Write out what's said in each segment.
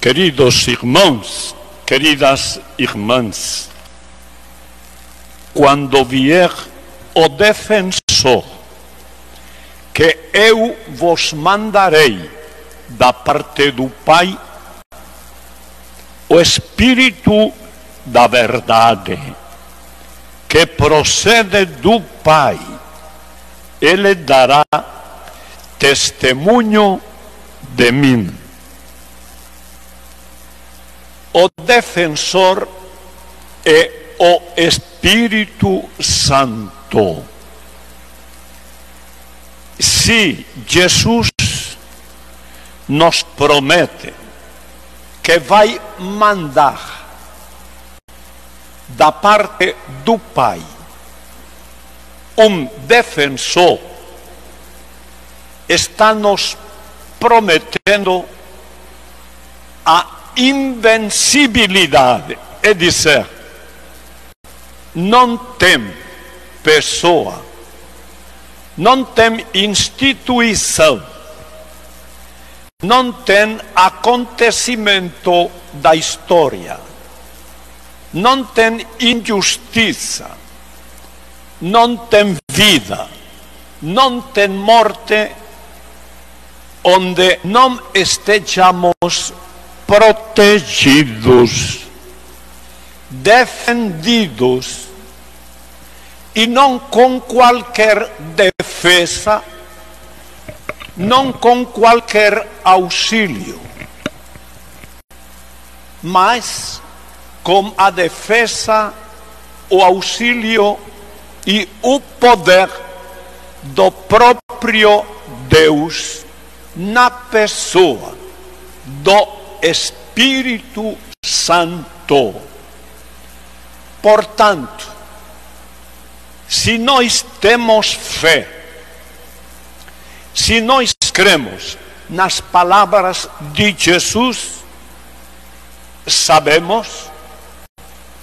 Queridos irmãos, queridas irmãs, quando vier o defensor, que eu vos mandarei da parte do Pai, o Espírito da verdade, que procede do Pai, ele dará testemunho de mim. O defensor é o Espírito Santo. Se Jesus nos promete que vai mandar da parte do Pai um defensor, está nos prometendo a invencibilidade, é dizer, não tem pessoa, não tem instituição, não tem acontecimento da história, não tem injustiça, não tem vida, não tem morte, onde não estejamos protegidos, defendidos e não com qualquer defesa, não com qualquer auxílio, mas com a defesa, o auxílio e o poder do próprio Deus na pessoa do Espírito Santo. Portanto, se nós temos fé, se nós cremos nas palavras de Jesus, sabemos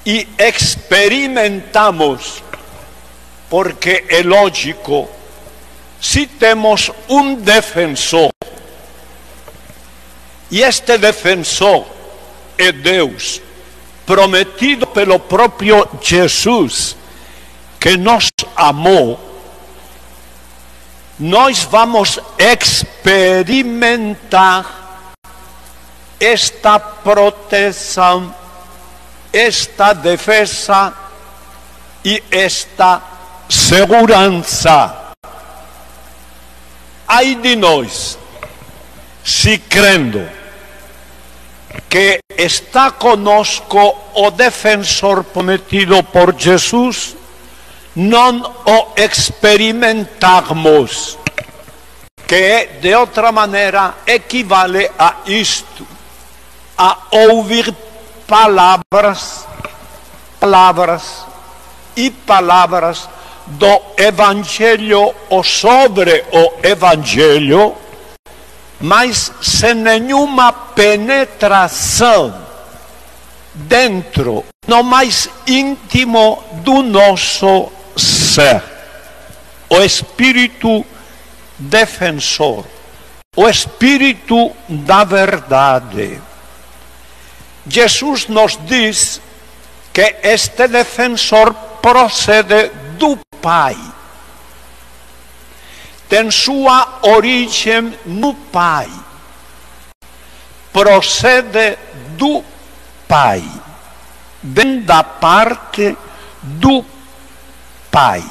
e experimentamos, porque é lógico, se temos um defensor, e este defensor é Deus, prometido pelo próprio Jesus, que nos amou, nós vamos experimentar esta proteção, esta defesa e esta segurança. Ai de nós, se crendo que está conosco o defensor prometido por Jesus, não o experimentarmos, que de outra maneira equivale a isto, a ouvir palavras, palavras e palavras do Evangelho ou sobre o Evangelho, mas sem nenhuma penetração dentro, no mais íntimo do nosso ser. O Espírito defensor, o Espírito da verdade. Jesus nos diz que este defensor procede do Pai. Tem sua origem no Pai. Procede do Pai. Vem da parte do Pai.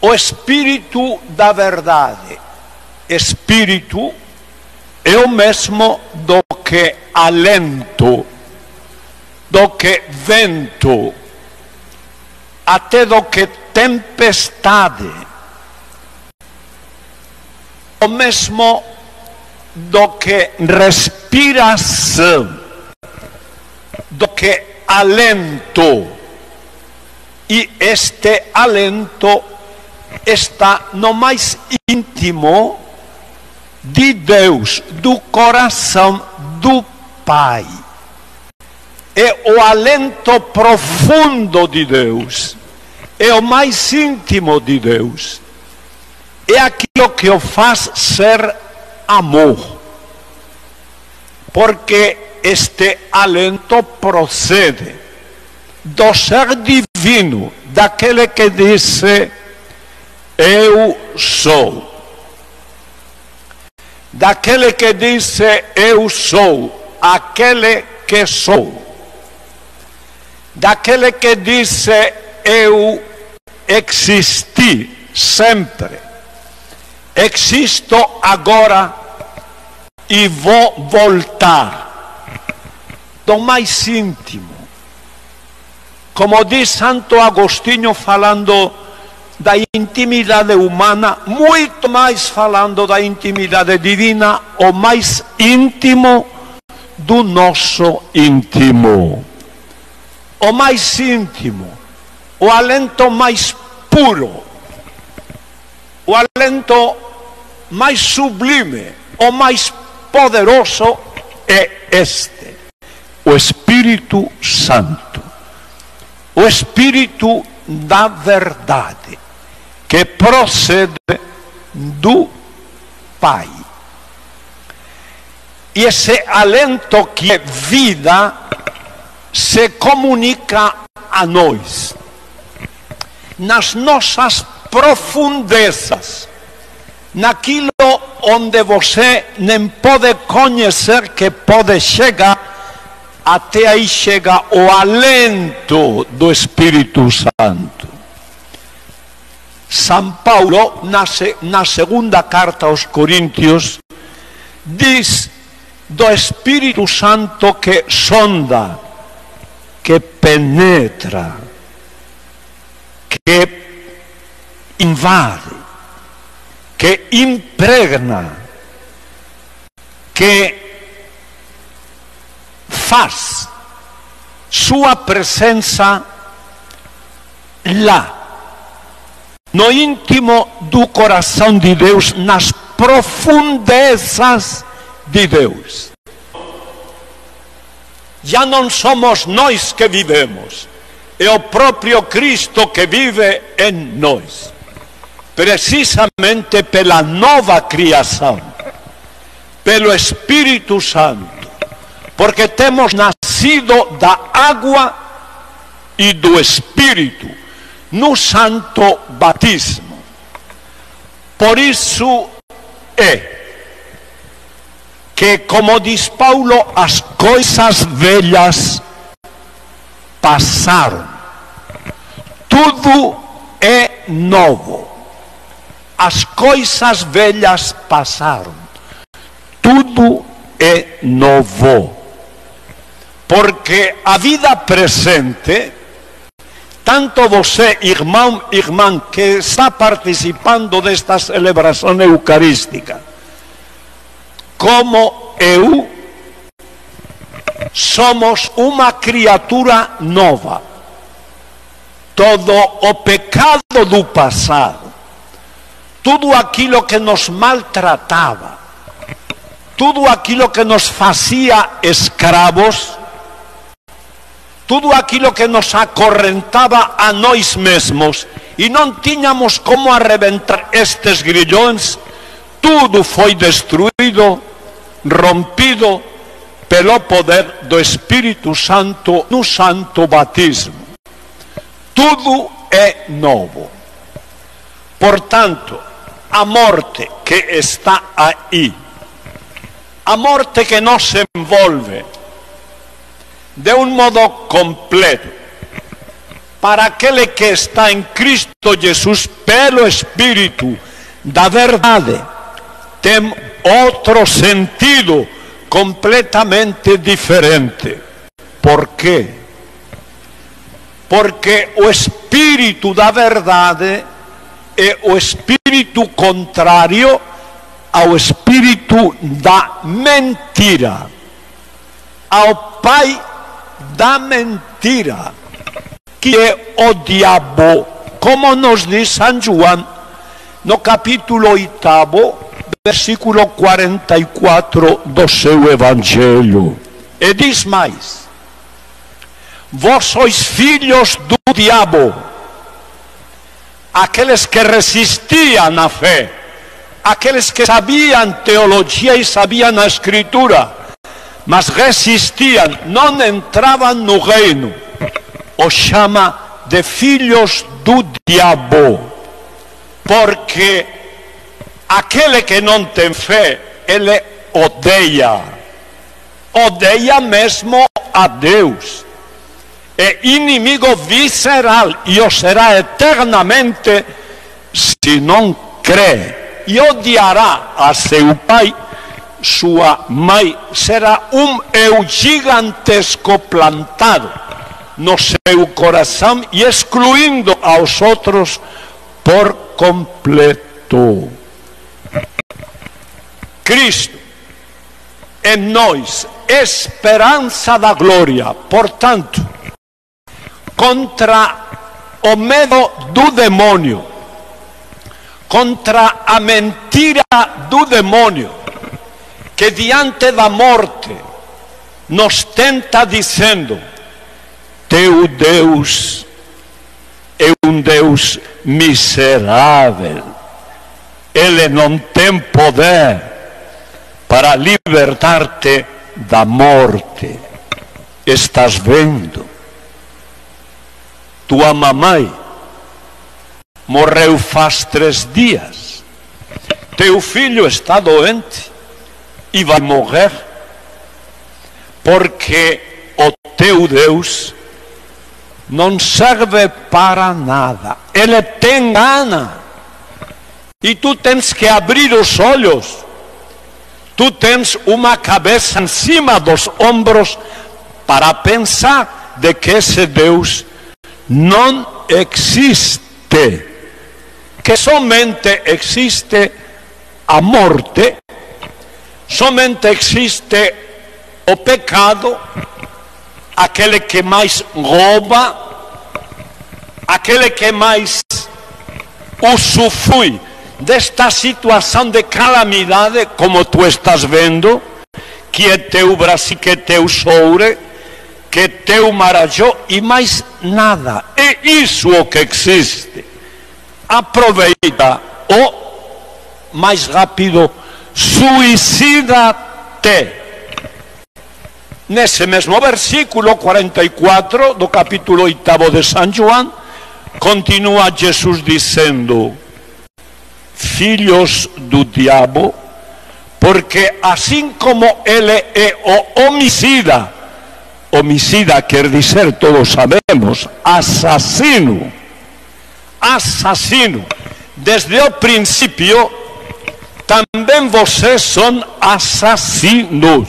O Espírito da verdade. Espírito é o mesmo do que alento, do que vento, até do que tempestade, o mesmo do que respiração, do que alento. E este alento está no mais íntimo de Deus, do coração do Pai. É o alento profundo de Deus, é o mais íntimo de Deus, é aquilo que o faz ser amor. porque este alento procede do ser divino, daquele que disse: Eu sou. Daquele que disse: Eu sou, aquele que sou. Daquele que disse: Eu existi sempre. Existo agora e vou voltar. Do mais íntimo. Como diz Santo Agostinho falando da intimidade humana, muito mais falando da intimidade divina, o mais íntimo do nosso íntimo. O mais íntimo, o alento mais puro, o alento mais sublime, o mais poderoso é este, o Espírito Santo, o Espírito da verdade, que procede do Pai. E esse alento que é vida se comunica a nós, nas nossas profundezas, naquilo onde você nem pode conhecer que pode chegar, até aí chega o alento do Espírito Santo. São Paulo, na, na segunda carta aos Coríntios, diz do Espírito Santo que sonda, que penetra, que invade, que impregna, que faz sua presença lá, no íntimo do coração de Deus, nas profundezas de Deus. Já não somos nós que vivemos, é o próprio Cristo que vive em nós, precisamente pela nova criação, pelo Espírito Santo, porque temos nascido da água e do Espírito no santo batismo. Por isso é que, como diz Paulo, as coisas velhas passaram. Tudo é novo. As coisas velhas passaram. Tudo é novo. Porque a vida presente, tanto você, irmão, irmã, que está participando desta celebração eucarística, como eu, somos uma criatura nova. Todo o pecado do passado, tudo aquilo que nos maltratava, tudo aquilo que nos fazia escravos, tudo aquilo que nos acorrentava a nós mesmos e não tínhamos como arrebentar estes grilhões, tudo foi destruído, rompido pelo poder do Espírito Santo no santo batismo. Tudo é novo. Portanto, a morte que está aí, a morte que nos envolve de um modo completo, para aquele que está em Cristo Jesus pelo Espírito da verdade, tem outro sentido completamente diferente. Por quê? Porque o espírito da verdade é o espírito contrário ao espírito da mentira, ao pai da mentira, que é o diabo, como nos diz São João no capítulo 8, versículo 44 do seu Evangelho. E diz mais: Vós sois filhos do diabo, aqueles que resistiam à fé, aqueles que sabiam teologia e sabiam a Escritura, mas resistiam, não entravam no reino. O chama de filhos do diabo, porque aquele que não tem fé, ele odeia, odeia mesmo a Deus. É inimigo visceral e o será eternamente se não crê. E odiará a seu pai sua mãe será um eu gigantesco plantado no seu coração e excluindo aos outros por completo. Cristo em nós, esperança da glória, portanto, contra o medo do demônio, contra a mentira do demônio, que diante da morte nos tenta dizendo: Teu Deus é um Deus miserável, Ele não tem poder para libertar-te da morte. Estás vendo? Tua mamãe morreu faz três dias. Teu filho está doente e vai morrer, porque o teu Deus não serve para nada. Ele tem gana. E tu tens que abrir os olhos. Tu tens uma cabeça em cima dos ombros para pensar de que esse Deus não existe. Que somente existe a morte Somente existe o pecado, aquele que mais rouba, aquele que mais usufrui desta situação de calamidade, como tu estás vendo, que é teu Brasil, que é teu Soure, que teu Marajó e mais nada. É isso o que existe. Aproveita o mais rápido suicida-te. Nesse mesmo versículo 44 do capítulo 8 de São João, continua Jesus dizendo: Filhos do diabo, porque assim como ele é o homicida, homicida quer dizer, todos sabemos, assassino, assassino, desde o princípio também vocês são assassinos.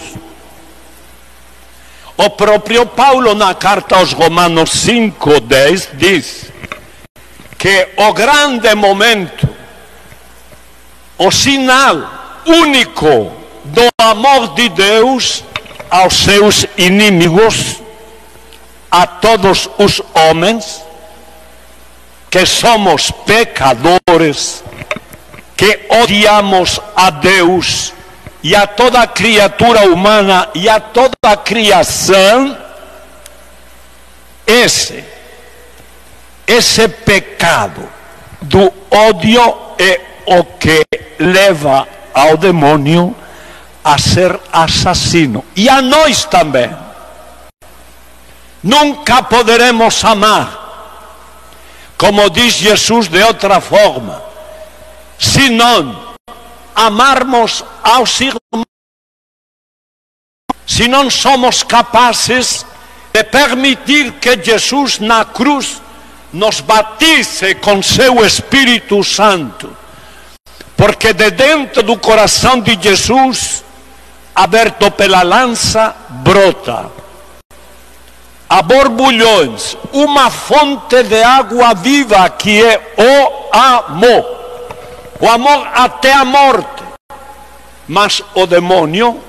O próprio Paulo, na carta aos Romanos 5, 10, diz que o grande momento, o sinal único do amor de Deus aos seus inimigos, a todos os homens, que somos pecadores, que odiamos a Deus e a toda criatura humana e a toda a criação, esse, esse pecado do ódio é o que leva ao demônio a ser assassino e a nós também. Nunca poderemos amar, como diz Jesus de outra forma se não amarmos aos irmãos, se não somos capazes de permitir que Jesus na cruz nos batize com seu Espírito Santo, porque de dentro do coração de Jesus, aberto pela lança, brota. A borbulhões uma fonte de água viva que é o amor. O amor até a morte. Mas o demônio,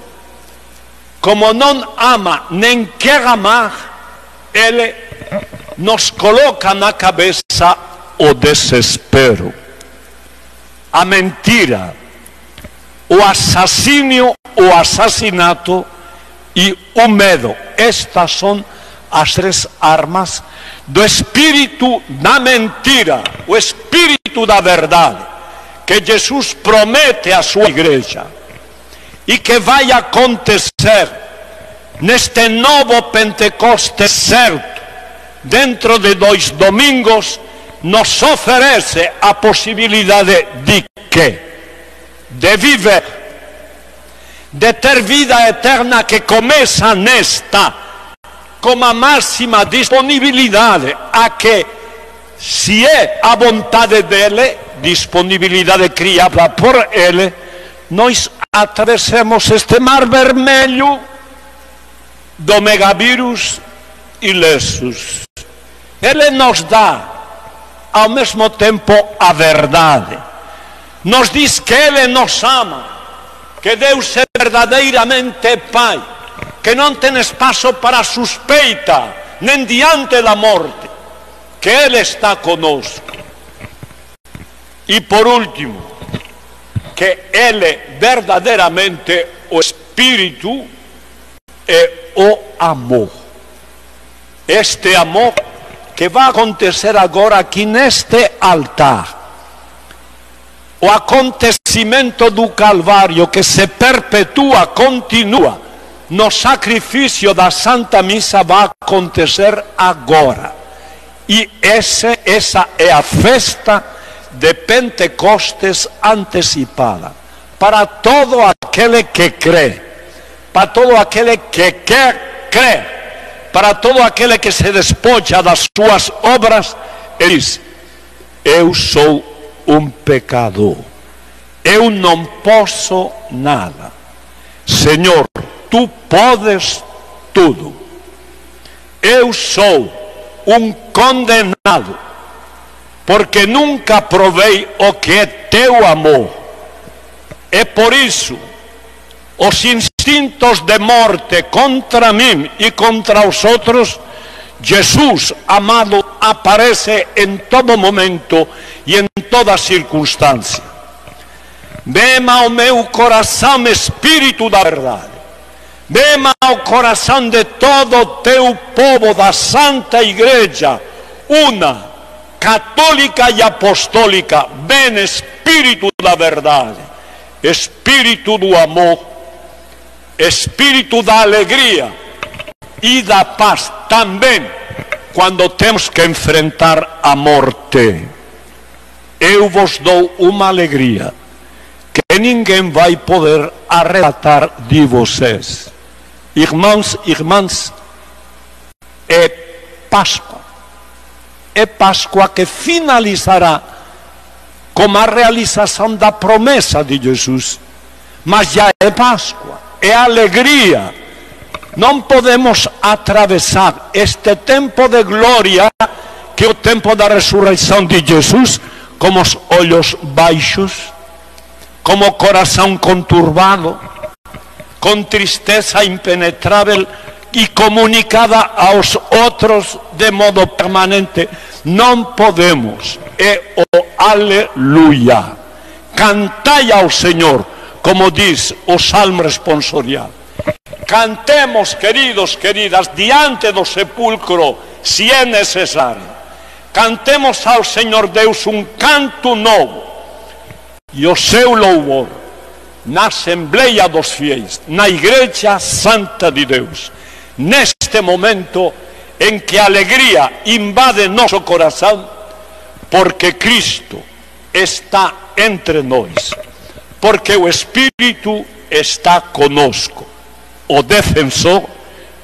como não ama nem quer amar, ele nos coloca na cabeça o desespero, a mentira, o assassínio, o assassinato e o medo. Estas são as três armas do espírito da mentira, o espírito da verdade que Jesus promete à sua igreja e que vai acontecer neste novo Pentecoste certo, dentro de dois domingos, nos oferece a possibilidade de que? De viver, de ter vida eterna que começa nesta, com a máxima disponibilidade a que, se é a vontade dele, disponibilidade criada por ele, nós atravessemos este mar vermelho do megavírus ilesos. Ele nos dá, ao mesmo tempo, a verdade. Nos diz que Ele nos ama, que Deus é verdadeiramente Pai, que não tem espaço para suspeita, nem diante da morte, que Ele está conosco. E por último, que Ele verdadeiramente o Espírito é o amor. Este amor que vai acontecer agora aqui neste altar. O acontecimento do Calvário que se perpetua, continua no sacrifício da Santa Missa vai acontecer agora. E essa, essa é a festa de Pentecostes antecipada para todo aquele que crê para todo aquele que quer crer, para todo aquele que se despoja das suas obras, ele diz: Eu sou um pecador, eu não posso nada. Senhor, tu podes tudo. Eu sou um condenado, porque nunca provei o que é teu amor. É por isso os instintos de morte contra mim e contra os outros, Jesus amado aparece em todo momento e em toda circunstância. Vem ao meu coração, Espírito da verdade. Vem ao coração de todo teu povo da Santa Igreja, una, católica e apostólica. Vem, Espírito da verdade, Espírito do amor espírito da alegria e da paz também quando temos que enfrentar a morte. Eu vos dou uma alegria que ninguém vai poder arrebatar de vocês. Irmãos irmãs, é Páscoa. É Páscoa que finalizará com a realização da promessa de Jesus. Mas já é Páscoa é alegria. Não podemos atravessar este tempo de glória, que é o tempo da ressurreição de Jesus, com os olhos baixos, com o coração conturbado, com tristeza impenetrável e comunicada aos outros de modo permanente. Não podemos. É o aleluia. Cantai ao Senhor como diz o salmo responsorial. Cantemos, queridos, queridas, diante do sepulcro, se é necessário. Cantemos ao Senhor Deus um canto novo e o seu louvor na Assembleia dos Fiéis, na Igreja Santa de Deus. Neste momento em que a alegria invade nosso coração, porque Cristo está entre nós porque o Espírito está conosco, o defensor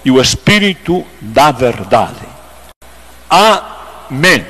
e o Espírito da verdade. Amém.